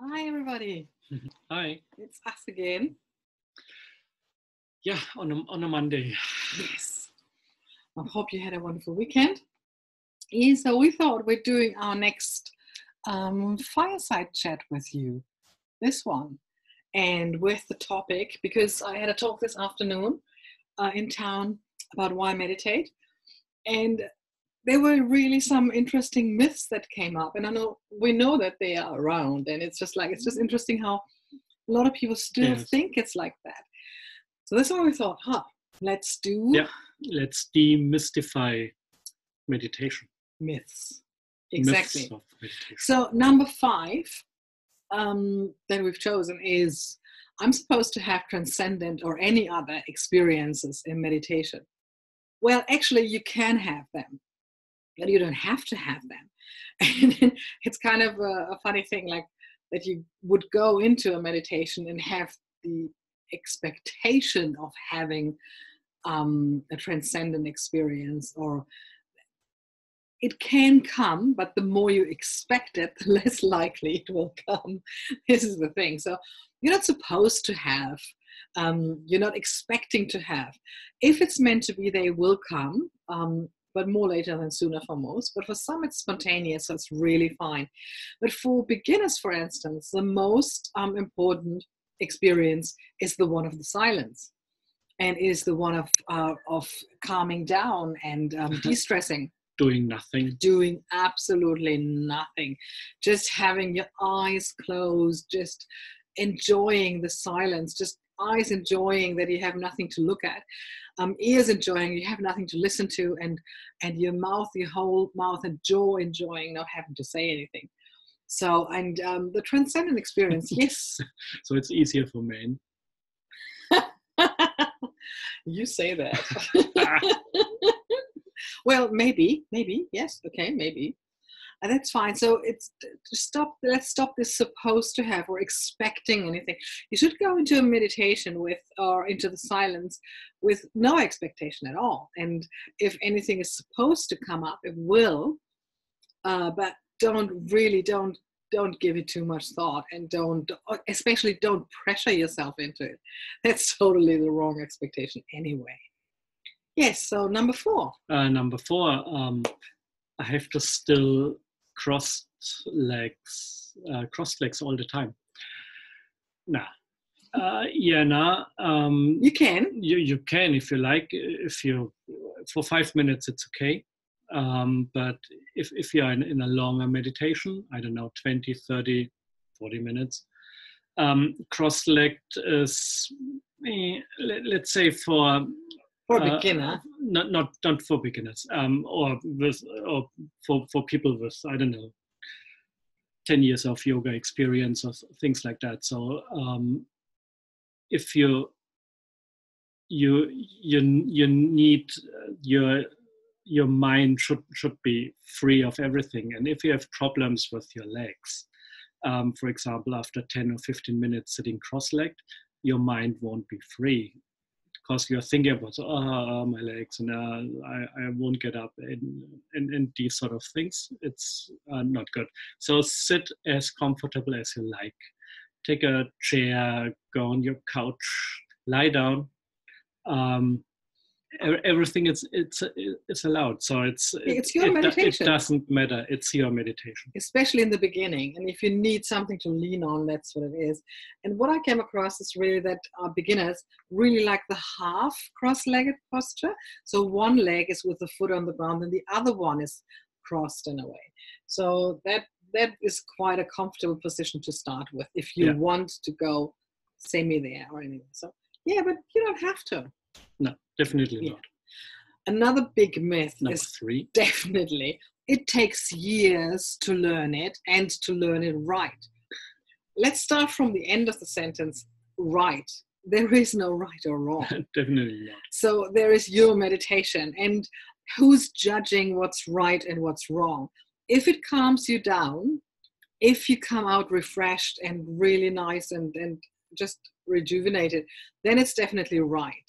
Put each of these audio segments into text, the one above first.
Hi, everybody. Hi. It's us again. Yeah, on a, on a Monday. Yes. I hope you had a wonderful weekend. Yeah, so we thought we're doing our next um, fireside chat with you, this one, and with the topic because I had a talk this afternoon uh, in town about why meditate, and there were really some interesting myths that came up, and I know we know that they are around, and it's just like it's just interesting how a lot of people still Yes. think it's like that. So this one we thought, huh, let's do Yeah. Let's demystify meditation. myths. Myths Exactly. of meditation. So number five um, that we've chosen is I'm supposed to have transcendent or any other experiences in meditation. Well, actually, you can have them, but you don't have to have them. And it's kind of a, a funny thing, like that you would go into a meditation and have the expectation of having um, a transcendent experience or it can come, but the more you expect it, the less likely it will come. This is the thing. So you're not supposed to have, um, you're not expecting to have. If it's meant to be, they will come, um, but more later than sooner for most. But for some, it's spontaneous, so it's really fine. But for beginners, for instance, the most um, important experience is the one of the silence. And is the one of uh, of calming down and um, de-stressing Doing nothing. doing absolutely nothing, just having your eyes closed, just enjoying the silence, just eyes enjoying that you have nothing to look at, um, ears enjoying you have nothing to listen to, and and your mouth, your whole mouth and jaw enjoying not having to say anything. So and um, the transcendent experience, yes, So it's easier for men. you say that. well, maybe, maybe, yes, okay, maybe. And that's fine. So it's to stop. Let's stop this supposed to have or expecting anything. You should go into a meditation with or into the silence with no expectation at all. And if anything is supposed to come up, it will. Uh, but don't really don't don't give it too much thought and don't especially don't pressure yourself into it. That's totally the wrong expectation anyway. Yes. So number four. Uh, number four, um, I have to still cross legs, uh, cross legs all the time. Nah. Uh, yeah, nah. Um, You can. you, you can if you like if you for five minutes it's okay um, but if, if you're in, in a longer meditation i don't know 20 30 40 minutes um, cross-legged is eh, let, let's say for For uh, beginner. not not not for beginners um, or with or for for people with i don't know 10 years of yoga experience or things like that. So um, if you you you you need uh, your your mind should should be free of everything. And if you have problems with your legs um, for example after 10 or 15 minutes sitting cross-legged your mind won't be free because you're thinking about oh my legs and uh, I, I won't get up and, and, and these sort of things it's uh, not good. So sit as comfortable as you like. Take a chair go on your couch lie down um, everything is it's it's allowed so it's It's your it, meditation. it doesn't matter it's your meditation especially in the beginning. And if you need something to lean on, that's what it is. And what I came across is really that uh, beginners really like the half cross legged posture. So one leg is with the foot on the ground, and the other one is crossed in a way. So that that is quite a comfortable position to start with if you Yeah. want to go semi there or anything. So yeah, but you don't have to. No definitely Yeah. not. Another big myth number is three. definitely it takes years to learn it and to learn it right. Let's start from the end of the sentence right. There is no right or wrong. Definitely not. So there is your meditation and who's judging what's right and what's wrong. If it calms you down if you come out refreshed and really nice and, and just rejuvenated then it's definitely right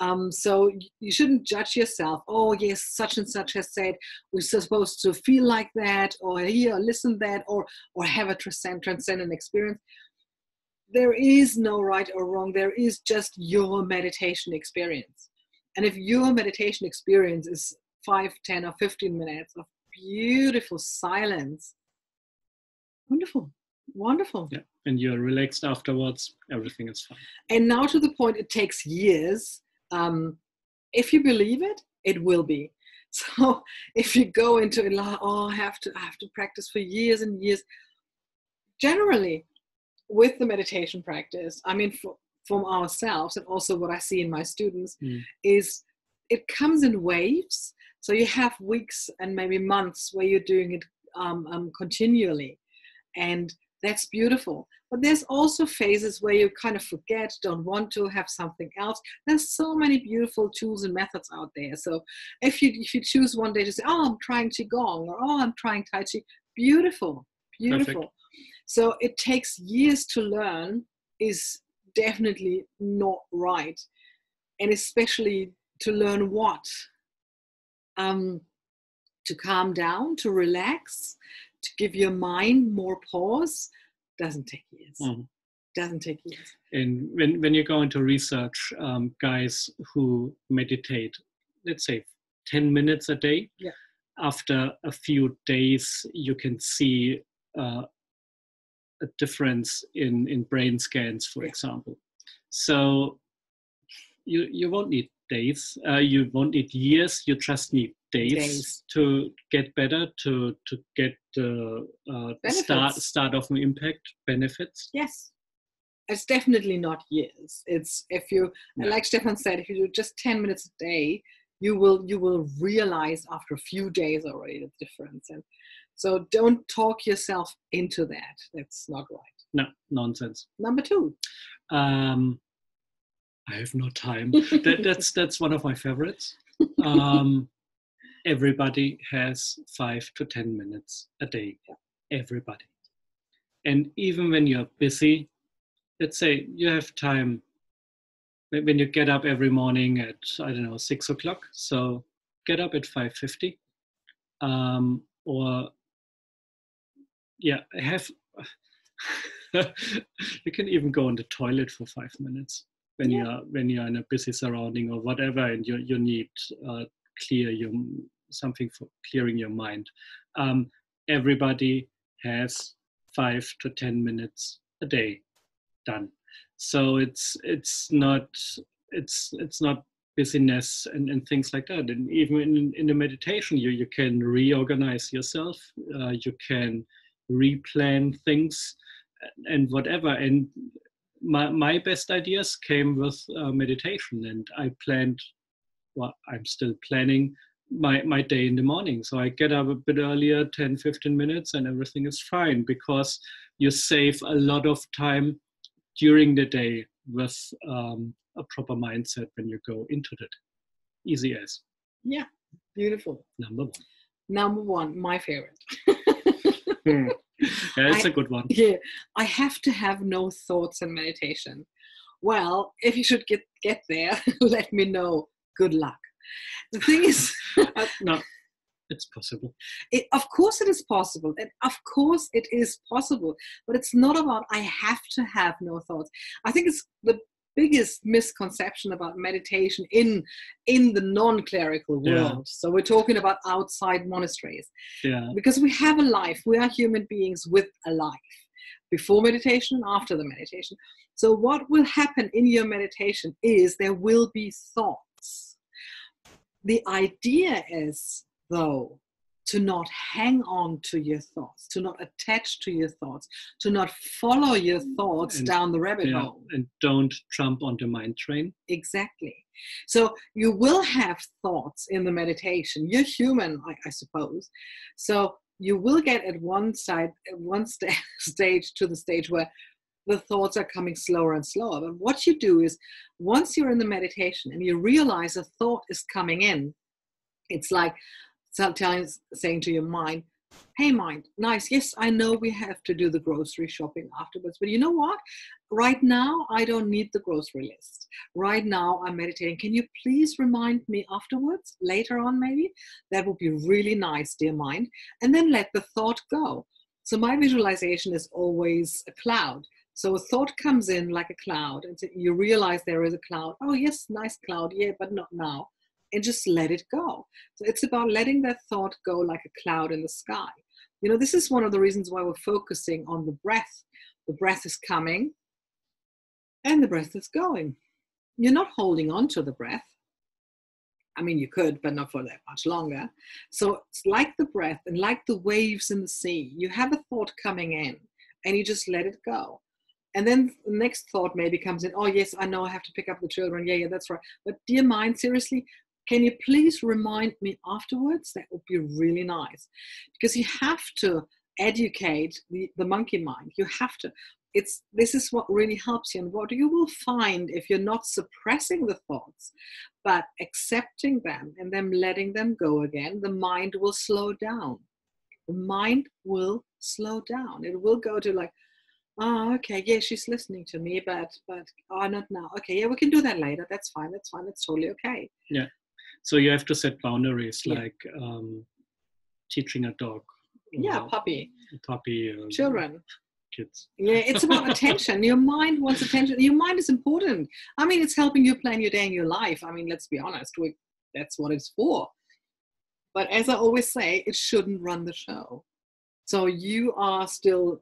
Um, so you shouldn't judge yourself. Oh, yes, such and such has said we're supposed to feel like that, or hear, or listen that, or or have a transcend, transcendent experience. There is no right or wrong. There is just your meditation experience. And if your meditation experience is five, ten, or 15 minutes of beautiful silence, wonderful, wonderful. Yeah. And you're relaxed afterwards, everything is fine. And now to the point, it takes years um, if you believe it, it will be. So if you go into it like, oh, I have to, I have to practice for years and years. Generally, with the meditation practice, I mean, for, from ourselves and also what I see in my students mm. is it comes in waves. So you have weeks and maybe months where you're doing it um, um, continually, and that's beautiful. But there's also phases where you kind of forget, don't want to have something else. There's so many beautiful tools and methods out there. So if you if you choose one day to say, oh, I'm trying qigong or oh, I'm trying tai chi, beautiful, beautiful. Perfect. So it takes years to learn is definitely not right, and especially to learn what. Um, to calm down, to relax, to give your mind more pause doesn't take years. Mm. Doesn't take years. And when, when you go into research, um, guys who meditate, let's say 10 minutes a day, yeah. after a few days, you can see uh, a difference in, in brain scans, for yeah. example. So you, you won't need days, uh, you won't need years, you just need days, days. to get better to to get the uh, start start of an impact benefits? Yes. It's definitely not years. It's if you yeah. like stefan said if you do just 10 minutes a day you will you will realize after a few days already the difference. And so don't talk yourself into that. That's not right. No nonsense. Number two. Um i have no time. That, that's that's one of my favorites. Um everybody has five to 10 minutes a day. Everybody. And even when you're busy, let's say you have time when you get up every morning at, I don't know, six o'clock. So get up at 5.50 um, or yeah, have, you can even go on the toilet for five minutes when yeah. you're when you're in a busy surrounding or whatever and you you need uh, clear your something for clearing your mind. Um, everybody has five to ten minutes a day done. So it's it's not it's it's not busyness and, and things like that. And even in, in the meditation, you you can reorganize yourself. Uh, you can replan things and whatever. And my my best ideas came with uh, meditation, and I planned. Well, I'm still planning my, my day in the morning. So I get up a bit earlier, 10, 15 minutes, and everything is fine because you save a lot of time during the day with um, a proper mindset when you go into it. Easy as. Yeah, beautiful. Number one. Number one, my favorite. yeah, it's I, a good one. Yeah, I have to have no thoughts and meditation. Well, if you should get get there, let me know. Good luck. The thing is, uh, no, it's possible. It, of course, it is possible, and of course, it is possible. But it's not about I have to have no thoughts. I think it's the biggest misconception about meditation in in the non-clerical world yeah. so we're talking about outside monasteries yeah. because we have a life we are human beings with a life before meditation after the meditation so what will happen in your meditation is there will be thoughts the idea is, though, to not hang on to your thoughts, to not attach to your thoughts, to not follow your thoughts and, down the rabbit yeah, hole. And don't jump on the mind train. Exactly. So you will have thoughts in the meditation. You're human, I, I suppose. So you will get at one side, at one st- stage to the stage where the thoughts are coming slower and slower. But what you do is once you're in the meditation and you realize a thought is coming in, it's like telling, saying to your mind, Hey, mind, nice. Yes, I know we have to do the grocery shopping afterwards, but you know what? Right now, I don't need the grocery list. Right now, I'm meditating. Can you please remind me afterwards, later on, maybe? That would be really nice, dear mind. And then let the thought go. So, my visualization is always a cloud. So, a thought comes in like a cloud, and you realize there is a cloud. Oh, yes, nice cloud. Yeah, but not now. And just let it go. So, it's about letting that thought go like a cloud in the sky. You know, this is one of the reasons why we're focusing on the breath. The breath is coming and the breath is going. You're not holding on to the breath. I mean, you could, but not for that much longer. So it's like the breath and like the waves in the sea. You have a thought coming in and you just let it go. And then the next thought maybe comes in, oh, yes, I know I have to pick up the children. Yeah, yeah, that's right. But dear mind, seriously, can you please remind me afterwards? That would be really nice. Because you have to educate the, the monkey mind. You have to. It's this is what really helps you. And what you will find if you're not suppressing the thoughts, but accepting them and then letting them go again, the mind will slow down. The mind will slow down. It will go to like, oh okay. Yeah she's listening to me but but oh not now. Okay yeah we can do that later. That's fine. That's fine. That's totally okay. Yeah. So you have to set boundaries yeah. like um, teaching a dog yeah puppy. puppy um, children. kids. Yeah it's about attention. Your mind wants attention. Your mind is important. I mean it's helping you plan your day and your life. I mean let's be honest we, that's what it's for. But as i always say it shouldn't run the show. So you are still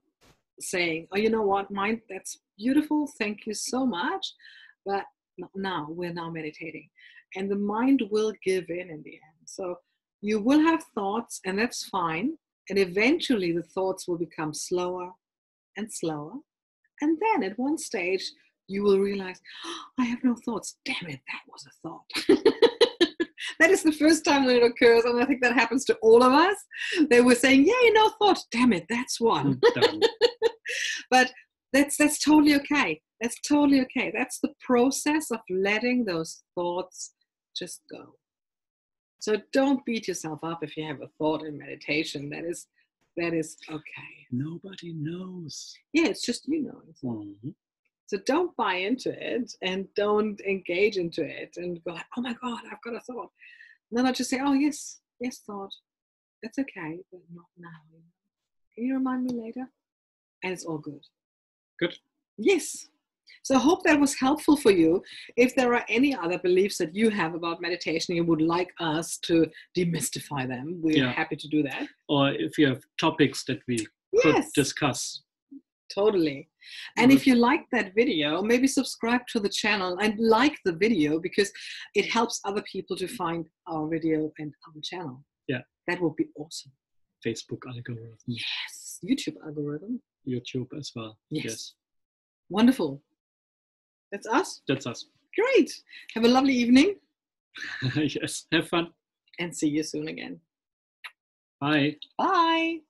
saying oh you know what mind that's beautiful thank you so much but now we're now meditating and the mind will give in in the end. So you will have thoughts, and that's fine. And eventually, the thoughts will become slower and slower. And then at one stage, you will realize, oh, I have no thoughts. Damn it, that was a thought. that is the first time when it occurs, and I think that happens to all of us. They were saying, "Yeah, no thought. Damn it, that's one." but that's that's totally okay. That's totally okay. That's the process of letting those thoughts just go. So don't beat yourself up if you have a thought in meditation. That is that is okay. Nobody knows. Yeah, it's just you knowing. Mm-hmm. So don't buy into it and don't engage into it and go like, oh my God, I've got a thought. And then I just say, oh yes, yes, thought. It's okay, but not now. Can you remind me later? And it's all good. Good. Yes. So I hope that was helpful for you. If there are any other beliefs that you have about meditation, you would like us to demystify them, we're yeah. happy to do that. Or if you have topics that we yes. could discuss. Totally. And if mm-hmm. you like that video, maybe subscribe to the channel and like the video because it helps other people to find our video and our channel. Yeah. That would be awesome. Facebook algorithm. Yes. YouTube algorithm. YouTube as well. Yes. yes. Wonderful. That's us? That's us. Great. Have a lovely evening. yes. Have fun. And see you soon again. Bye. Bye.